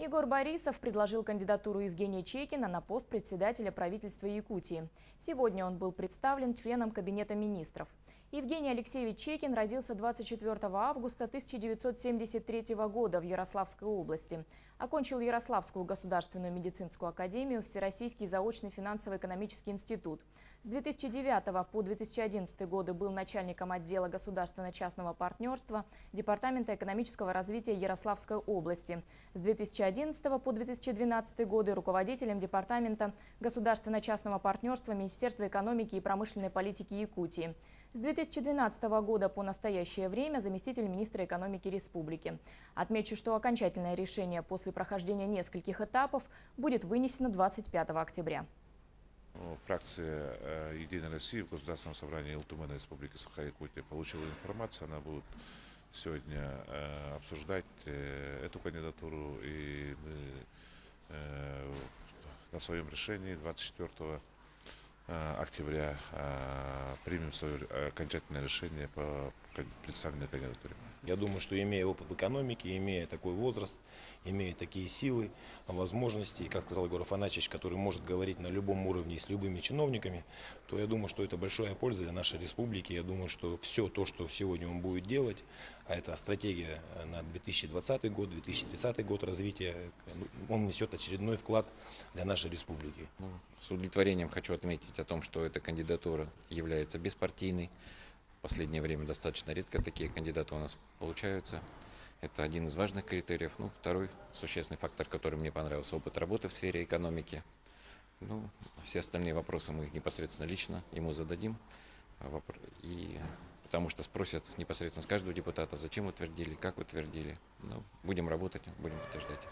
Егор Борисов предложил кандидатуру Евгения Чекина на пост председателя правительства Якутии. Сегодня он был представлен членом Кабинета министров. Евгений Алексеевич Чекин родился 24 августа 1973 года в Ярославской области. Окончил Ярославскую государственную медицинскую академию, Всероссийский заочный финансово-экономический институт. С 2009 по 2011 годы был начальником отдела государственно-частного партнерства Департамента экономического развития Ярославской области. С 2011 по 2012 годы руководителем Департамента государственно-частного партнерства Министерства экономики и промышленной политики Якутии. С 2012 года по настоящее время заместитель министра экономики республики. Отмечу, что окончательное решение после прохождения нескольких этапов будет вынесено 25 октября. Ну, Фракция э, «Единая Россия» в Государственном собрании Илтумена Республики Саха-Якутия получила информацию. Она будет сегодня э, обсуждать э, эту кандидатуру. И мы на своем решении 24 э, октября э, примем свое окончательное решение по представленной кандидатуре. Я думаю, что имея опыт в экономике, имея такой возраст, имея такие силы, возможности, и, как сказал Егор Афанасьевич, который может говорить на любом уровне с любыми чиновниками, то я думаю, что это большая польза для нашей республики. Я думаю, что все то, что сегодня он будет делать, а это стратегия на 2020 год, 2030 год развития, он несет очередной вклад для нашей республики. Ну, с удовлетворением хочу отметить о том, что эта кандидатура является беспартийной. В последнее время достаточно редко такие кандидаты у нас получаются. Это один из важных критериев. Ну, второй существенный фактор, который мне понравился, опыт работы в сфере экономики. Ну, все остальные вопросы мы непосредственно лично ему зададим. И потому что спросят непосредственно с каждого депутата, зачем утвердили, как утвердили. Ну, будем работать, будем подтверждать.